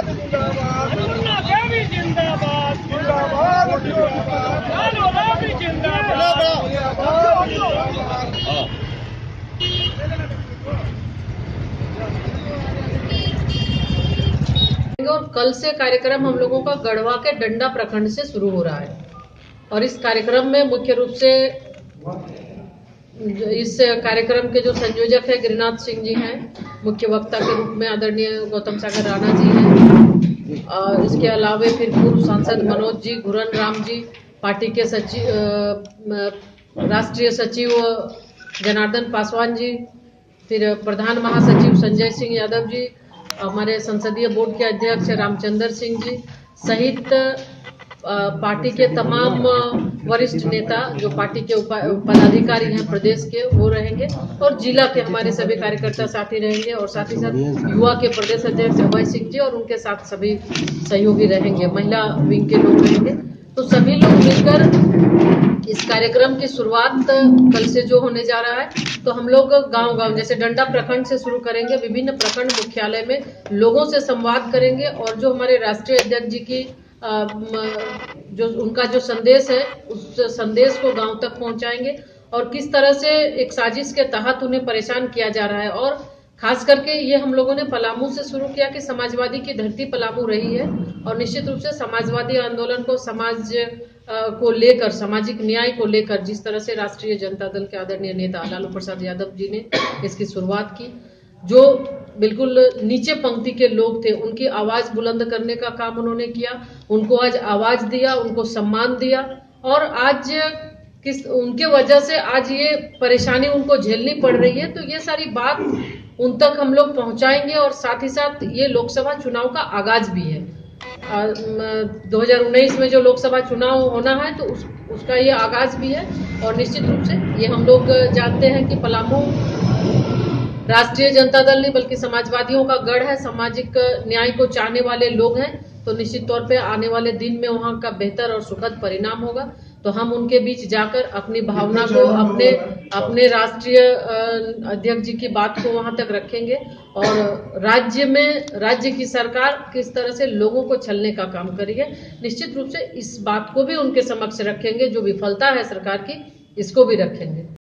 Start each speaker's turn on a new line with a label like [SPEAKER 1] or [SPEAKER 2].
[SPEAKER 1] जिंदाबाद जिंदाबाद।
[SPEAKER 2] जिंदाबाद।
[SPEAKER 1] जिंदाबाद
[SPEAKER 2] लालू जिंदाबाद।
[SPEAKER 3] और कल से कार्यक्रम हम लोगों का गढ़वा के डंडा प्रखंड से शुरू हो रहा है। और इस कार्यक्रम में मुख्य रूप से इस कार्यक्रम के जो संयोजक है, गिरिनाथ सिंह जी हैं, मुख्य वक्ता के रूप में आदरणीय गौतम सागर राणा जी हैं। और इसके अलावे फिर पूर्व सांसद मनोज जी, घुरन राम जी, पार्टी के सचिव राष्ट्रीय सचिव जनार्दन पासवान जी, फिर प्रधान महासचिव संजय सिंह यादव जी, हमारे संसदीय बोर्ड के अध्यक्ष रामचंद्र सिंह जी सहित पार्टी के तमाम वरिष्ठ नेता जो पार्टी के पदाधिकारी हैं प्रदेश के, वो रहेंगे और जिला के हमारे सभी कार्यकर्ता साथी रहेंगे और साथ ही साथ युवा के प्रदेश अध्यक्ष अभय सिंह जी और उनके साथ सभी सहयोगी रहेंगे, महिला विंग के लोग रहेंगे। तो सभी लोग मिलकर इस कार्यक्रम की शुरुआत कल से जो होने जा रहा है तो हम लोग गाँव गाँव जैसे डंडा प्रखंड से शुरू करेंगे, विभिन्न प्रखंड मुख्यालय में लोगों से संवाद करेंगे और जो हमारे राष्ट्रीय अध्यक्ष जी की जो उनका जो संदेश है, उस संदेश को गाँव तक पहुंचाएँगे। और किस तरह से एक साजिश के तहत उन्हें परेशान किया जा रहा है और खास करके ये हम लोगों ने पलामू से शुरू किया कि समाजवादी की धरती पलामू रही है और निश्चित रूप से समाजवादी आंदोलन को समाज को लेकर, सामाजिक न्याय को लेकर जिस तरह से राष्ट्रीय जनता दल के आदरणीय नेता लालू प्रसाद यादव जी ने इसकी शुरुआत की जो बिल्कुल नीचे पंक्ति के लोग थे उनकी आवाज़ बुलंद करने का काम उन्होंने किया उनको आज आवाज़ दिया उनको सम्मान दिया। और आज किस उनके वजह से आज ये परेशानी उनको झेलनी पड़ रही है तो ये सारी बात उन तक हम लोग पहुंचाएँगे और साथ ही साथ ये लोकसभा चुनाव का आगाज़ भी है। आ, म, 2019 में जो लोकसभा चुनाव होना है तो उस, उसका ये आगाज़ भी है और निश्चित रूप से ये हम लोग जानते हैं कि पलामू राष्ट्रीय जनता दल नहीं बल्कि समाजवादियों का गढ़ है। सामाजिक न्याय को चाहने वाले लोग हैं तो निश्चित तौर पे आने वाले दिन में वहाँ का बेहतर और सुखद परिणाम होगा। तो हम उनके बीच जाकर अपनी भावना को अपने अपने राष्ट्रीय अध्यक्ष जी की बात को वहाँ तक रखेंगे। और राज्य में राज्य की सरकार किस तरह से लोगों को छलने का काम करी है निश्चित रूप से इस बात को भी उनके समक्ष रखेंगे। जो विफलता है सरकार की इसको भी रखेंगे।